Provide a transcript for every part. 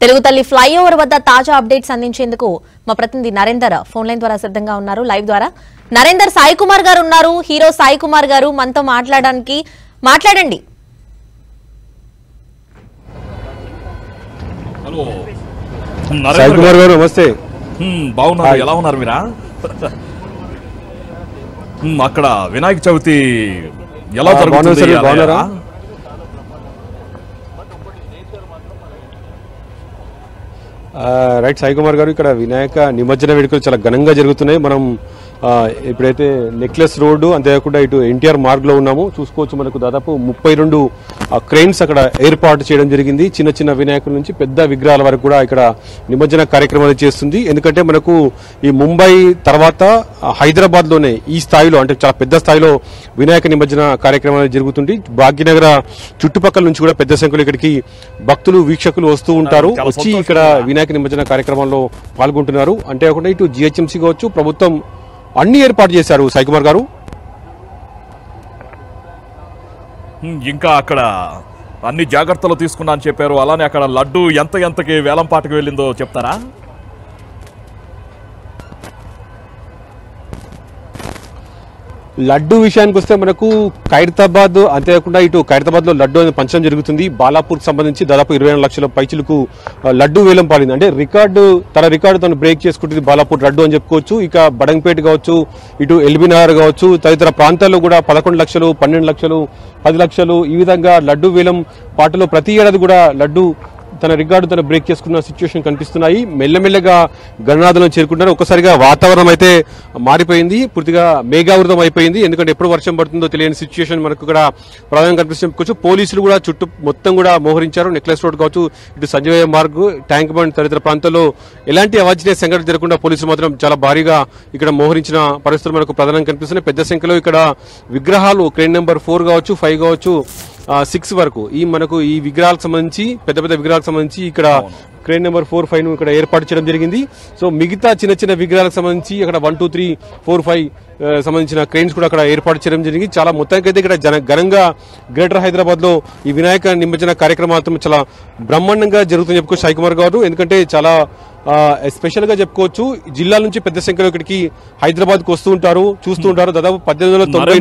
తెలుగు తల్లి ఫ్లైఓవర్ వద్ద తాజా అప్డేట్స్ అందించేందుకు మా ప్రతినిధి నరేందర్ ఫోన్ లైన్ ద్వారా సిద్ధంగా ఉన్నారు లైవ్ ద్వారా. నరేందర్ సాయి కుమార్ గారు ఉన్నారు. హీరో సాయి కుమార్ గారు మనతో మాట్లాడడానికి మాట్లాడండి. హలో. సాయి నరేంద్ర కుమార్ గారు. నమస్తే. హ్మ్, బాగున్నారు. ఎలా ఉన్నారు మీరా? హ్మ్, అక్కడ వినాయక చవితి ఎలా జరుగుతుంది? రైట్ సాయి కుమార్ గారు ఇక్కడ వినాయక నిమజ్జన వేడుకలు చాలా ఘనంగా జరుగుతున్నాయి. మనం ఇప్పుడైతే నెక్లెస్ రోడ్డు అంతేకాకుండా ఇటు ఎన్టీఆర్ మార్గ్లో ఉన్నాము. చూసుకోవచ్చు మనకు దాదాపు ముప్పై రెండు క్రెయిన్స్ అక్కడ ఏర్పాటు చేయడం జరిగింది. చిన్న చిన్న వినాయకుల నుంచి పెద్ద విగ్రహాల వరకు కూడా ఇక్కడ నిమజ్జన కార్యక్రమాలు చేస్తుంది. ఎందుకంటే మనకు ఈ ముంబై తర్వాత హైదరాబాద్లోనే ఈ స్థాయిలో అంటే చాలా పెద్ద స్థాయిలో వినాయక నిమజ్జన కార్యక్రమాలు జరుగుతుంది భాగ్యనగర చుట్టుపక్కల నుంచి కూడా పెద్ద సంఖ్యలో ఇక్కడికి భక్తులు వీక్షకులు వస్తూ ఉంటారు. వచ్చి ఇక్కడ వినాయక నిమజ్జన కార్యక్రమంలో పాల్గొంటున్నారు. అంటే కాకుండా ఇటు జిహెచ్ఎంసీ కావచ్చు ప్రభుత్వం అన్ని ఏర్పాటు చేశారు సాయి కుమార్ గారు ఇంకా అక్కడ అన్ని జాగ్రత్తలు తీసుకున్నా అని చెప్పారు. అలానే అక్కడ లడ్డు ఎంత ఎంతకి వేలం పాటకు వెళ్ళిందో చెప్తారా? లడ్డు విషయానికి వస్తే మనకు ఖైరతాబాద్ అంతేకాకుండా ఇటు ఖైరతాబాద్లో లడ్డు అనేది పంచడం జరుగుతుంది. బాలాపూర్ సంబంధించి దాదాపు ఇరవై రెండు లక్షల పైచులకు లడ్డూ లడ్డు వేలం పాలింది. అంటే రికార్డు తన రికార్డు తను బ్రేక్ చేసుకుంటుంది బాలాపూర్ లడ్డు అని చెప్పుకోవచ్చు. ఇక బడంగపేట కావచ్చు ఇటు ఎల్బీనగర్ కావచ్చు తదితర ప్రాంతాల్లో కూడా పదకొండు లక్షలు పన్నెండు లక్షలు పది లక్షలు ఈ విధంగా లడ్డు వేలం పాటలో ప్రతి ఏడాది కూడా లడ్డు తన రికార్డు తన బ్రేక్ చేసుకున్న సిచ్యువేషన్ కనిపిస్తున్నాయి. మెల్లమెల్లగా గణనాథులను చేరుకుంటున్నారు. ఒక్కసారిగా వాతావరణం అయితే మారిపోయింది. పూర్తిగా మేఘావృతం అయిపోయింది. ఎందుకంటే ఎప్పుడు వర్షం పడుతుందో తెలియని సిచ్యువేషన్ మనకు కూడా ప్రధానంగా కనిపిస్తుంది. పోలీసులు కూడా చుట్టూ మొత్తం కూడా మోహరించారు. నెక్లెస్ రోడ్ కావచ్చు ఇటు సంజయ్ మార్గ్ ట్యాంక్ బండ్ తదితర ప్రాంతాల్లో ఎలాంటి అవాంఛనీయ సంఘటన జరగకుండా పోలీసులు మాత్రం చాలా భారీగా ఇక్కడ మోహరించిన పరిస్థితులు మనకు ప్రధానంగా కనిపిస్తున్నాయి. పెద్ద సంఖ్యలో ఇక్కడ విగ్రహాలు క్రెయిన్ నెంబర్ ఫోర్ కావచ్చు ఫైవ్ కావచ్చు సిక్స్ వరకు. ఈ మనకు ఈ విగ్రహాలకు సంబంధించి పెద్ద పెద్ద విగ్రహాలకు సంబంధించి ఇక్కడ క్రెయిన్ నెంబర్ ఫోర్ ఫైవ్ను ఇక్కడ ఏర్పాటు చేయడం జరిగింది. సో మిగతా చిన్న చిన్న విగ్రహాలకు సంబంధించి అక్కడ one two three four five సంబంధించిన క్రెయిన్స్ కూడా అక్కడ ఏర్పాటు చేయడం జరిగింది. చాలా మొత్తానికి అయితే ఇక్కడ జన ఘనంగా గ్రేటర్ హైదరాబాద్లో ఈ వినాయక నిమజ్జన కార్యక్రమాలు చాలా బ్రహ్మాండంగా జరుగుతుందని చెప్పుకోవచ్చు సాయి కుమార్ గారు. ఎందుకంటే చాలా స్పెషల్గా చెప్పుకోవచ్చు. జిల్లాల నుంచి పెద్ద సంఖ్యలో ఇక్కడికి హైదరాబాద్కు వస్తూ ఉంటారు చూస్తూ ఉంటారు. దాదాపు పద్దెనిమిది వందల తొంభై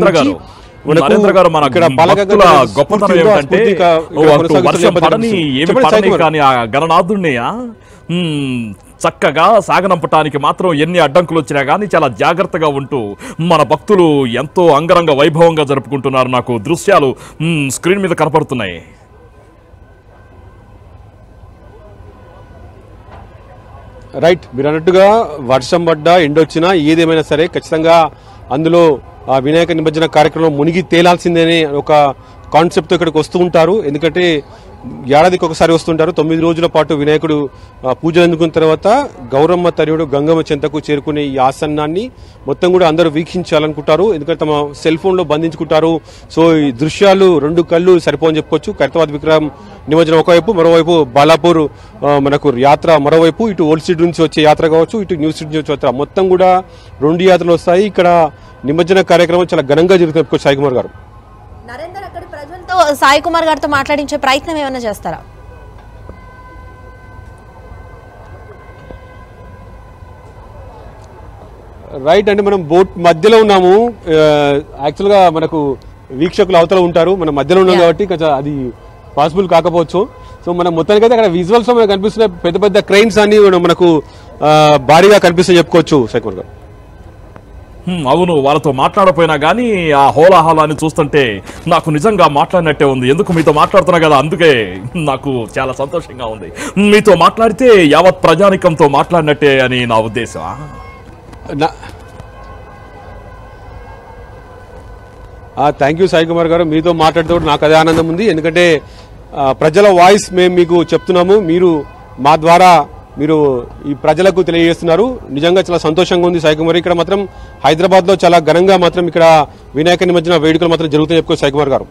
నరేంద్ర గారు మన భక్తుల గొప్పతనం ఏమిటంటే వర్షం పడని. ఏమి పడని. కానీ ఆ చక్కగా సాగనంపటానికి మాత్రం ఎన్ని అడ్డంకులు వచ్చినా కానీ చాలా జాగ్రత్తగా ఉంటూ మన భక్తులు ఎంతో అంగరంగ వైభవంగా జరుపుకుంటున్నారు నాకు దృశ్యాలు స్క్రీన్ మీద కనపడుతున్నాయి రైట్ మీరు అన్నట్టుగా వర్షం పడ్డా ఎండొచ్చినా ఏదేమైనా సరే ఖచ్చితంగా అందులో ఆ వినాయక నిమజ్జన కార్యక్రమం మునిగి తేలాల్సిందేనే ఒక కాన్సెప్ట్ ఇక్కడికి వస్తూ ఉంటారు. ఎందుకంటే ఏడాదికి ఒకసారి వస్తుంటారు తొమ్మిది రోజుల పాటు వినాయకుడు పూజలు అందుకున్న తర్వాత గౌరమ్మ తరియుడు గంగమ్మ చెంతకు చేరుకునే ఈ ఆసన్నాన్ని మొత్తం కూడా అందరూ వీక్షించాలనుకుంటారు. ఎందుకంటే తమ సెల్ ఫోన్లో బంధించుకుంటారు. సో ఈ దృశ్యాలు రెండు కళ్ళు సరిపోని చెప్పుకోవచ్చు. ఖైరతాబాద్ విక్రమ్ నిమజ్జనం ఒకవైపు మరోవైపు బాలాపూర్ మనకు యాత్ర మరోవైపు ఇటు ఓల్డ్ సిటీ నుంచి వచ్చే యాత్ర కావచ్చు ఇటు న్యూ సిటీ నుంచి వచ్చే యాత్ర. మొత్తం కూడా రెండు యాత్రలు వస్తాయి. ఇక్కడ నిమజ్జన కార్యక్రమం చాలా ఘనంగా జరుగుతుంది. సాయికుమార్ సాయి కుమార్ గారు. ప్రజలతో సాయి కుమార్ గారితో మాట్లాడించే ప్రయత్నం ఏమైనా చేస్తారా? రైట్ అంటే మనం బోట్ మధ్యలో ఉన్నాము. యాక్చువల్గా మనకు వీక్షకులు అవతల ఉంటారు. మనం మధ్యలో ఉన్నాం. కాబట్టి కొంచెం అది పాసిబుల్ కాకపోవచ్చు. సో మనం మొత్తానికైతే అక్కడ విజువల్స్ మనకు కనిపిస్తున్న పెద్ద పెద్ద క్రెయిన్స్ అన్ని మనకు భారీగా కనిపిస్తాయి చెప్పుకోవచ్చు శేఖర్ గారు. అవును వాళ్ళతో మాట్లాడపోయినా కానీ ఆ హోలాహలాన్ని చూస్తుంటే నాకు నిజంగా మాట్లాడినట్టే ఉంది. ఎందుకు మీతో మాట్లాడుతున్నా కదా? అందుకే నాకు చాలా సంతోషంగా ఉంది. మీతో మాట్లాడితే యావత్ ప్రజానికంతో మాట్లాడినట్టే అని నా ఉద్దేశం. థ్యాంక్ యూ సాయి కుమార్ గారు. మీతో మాట్లాడేటప్పుడు నాకు అదే ఆనందం ఉంది. ఎందుకంటే ప్రజల వాయిస్ మేము మీకు చెప్తున్నాము. మీరు మా ద్వారా మీరు ఈ ప్రజలకు తెలియజేస్తున్నారు. నిజంగా చాలా సంతోషంగా ఉంది సాయి కుమార్. ఇక్కడ మాత్రం హైదరాబాద్లో చాలా ఘనంగా మాత్రం ఇక్కడ వినాయక నిమజ్జన వేడుకలు మాత్రం జరుగుతాయి చెప్పుకో సాయి కుమార్ గారు.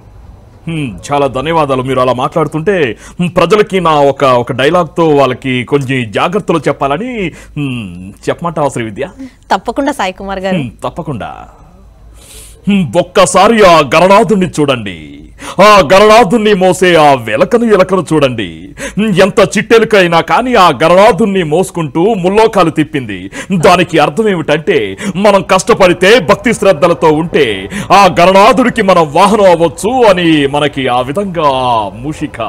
చాలా ధన్యవాదాలు. మీరు అలా మాట్లాడుతుంటే ప్రజలకి నా ఒక ఒక డైలాగ్తో వాళ్ళకి కొన్ని జాగ్రత్తలు చెప్పాలని హ్మ్, చెప్పమంటావా శ్రీ విద్య? తప్పకుండా సాయి కుమార్ గారు. తప్పకుండా. ఒక్కసారి ఆ గణనాథుణ్ణి చూడండి. ఆ గణనాథుణ్ణి మోసే ఆ వెలకను ఎలకను చూడండి. ఎంత చిట్టెలుకైనా కానీ ఆ గణనాథుణ్ణి మోసుకుంటూ ముల్లోకాలు తిప్పింది. దానికి అర్థం ఏమిటంటే మనం కష్టపడితే భక్తి శ్రద్ధలతో ఉంటే ఆ గణనాథుడికి మనం వాహనం అవ్వచ్చు అని మనకి ఆ విధంగా మూషిక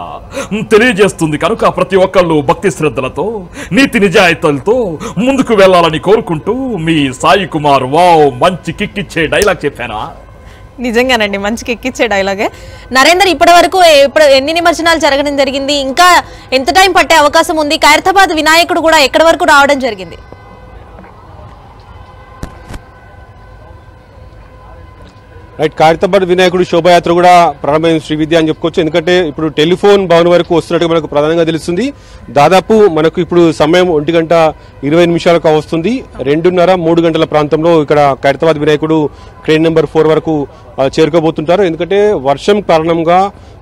తెలియజేస్తుంది కనుక ప్రతి ఒక్కళ్ళు భక్తి శ్రద్ధలతో నీతి నిజాయితీలతో ముందుకు వెళ్ళాలని కోరుకుంటూ మీ సాయి కుమార్ వావ్ మంచి కిక్కిచ్చే డైలాగ్ చెప్పానా? నిజంగానండి మంచికి ఎక్కిచ్చే డైలాగే నరేందర్ ఇప్పటి వరకు ఇప్పుడు ఎన్ని నిమజ్జనాలు జరగడం జరిగింది? ఇంకా ఎంత టైం పట్టే అవకాశం ఉంది? ఖైరతాబాద్ వినాయకుడు కూడా ఎక్కడి వరకు రావడం జరిగింది? రైట్ ఖైరతాబాద్ వినాయకుడు శోభాయాత్ర కూడా ప్రారంభమైన శ్రీ విద్య అని చెప్పుకోవచ్చు. ఎందుకంటే ఇప్పుడు టెలిఫోన్ భవన్ వరకు వస్తున్నట్టుగా మనకు ప్రధానంగా తెలుస్తుంది. దాదాపు మనకు ఇప్పుడు సమయం ఒంటి గంట ఇరవై నిమిషాలకు వస్తుంది. రెండున్నర మూడు గంటల ప్రాంతంలో ఇక్కడ ఖైరతాబాద్ వినాయకుడు ట్రైన్ నెంబర్ ఫోర్ వరకు చేరుకోబోతుంటారు. ఎందుకంటే వర్షం కారణంగా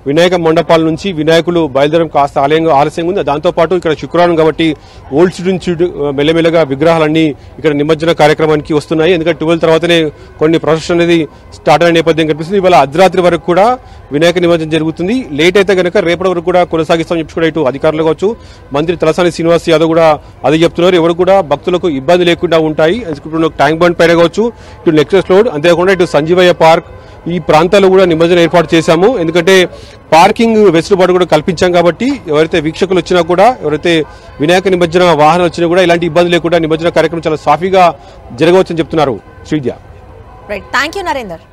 వినాయక మండపాల నుంచి వినాయకులు బయలుదేరడం కాస్త ఆలయంగా ఆలస్యంగా ఉంది. దాంతోపాటు ఇక్కడ శుక్రవారం కాబట్టి ఓల్డ్ నుంచి మెల్లమెల్లగా విగ్రహాలన్నీ ఇక్కడ నిమజ్జన కార్యక్రమానికి వస్తున్నాయి. ఎందుకంటే ట్వెల్వ్ తర్వాతనే కొన్ని ప్రొసెషన్ అనేది స్టార్ట్ అయిన నేపథ్యం కనిపిస్తుంది. ఇవాళ అర్ధరాత్రి వరకు కూడా వినాయక నిమజ్జనం జరుగుతుంది. లేట్ అయితే కనుక రేపటి వరకు కూడా కొనసాగిస్తామని చెప్పి కూడా ఇటు అధికారులు కావచ్చు మంత్రి తలసాని శ్రీనివాస్ యాదవ్ కూడా అదే చెప్తున్నారు. ఎవరు కూడా భక్తులకు ఇబ్బంది లేకుండా ఉంటాయి. ఇప్పుడు ట్యాంక్ బండ్ పైన కావచ్చు ఇటు నెక్సెస్ రోడ్ అంతేకాకుండా ఇటు సంజీవయ్య పార్క్ ఈ ప్రాంతాల్లో కూడా నిమజ్జనం ఏర్పాటు చేశాము. ఎందుకంటే పార్కింగ్ వెసులుబాటు కూడా కల్పించాం కాబట్టి ఎవరైతే వీక్షకులు వచ్చినా కూడా ఎవరైతే వినాయక నిమజ్జన వాహనాలు వచ్చినా కూడా ఇలాంటి ఇబ్బంది లేకుండా నిమజ్జన కార్యక్రమం చాలా సాఫీగా జరగవచ్చని చెప్తున్నారు. Sreeja. Right thank you Narender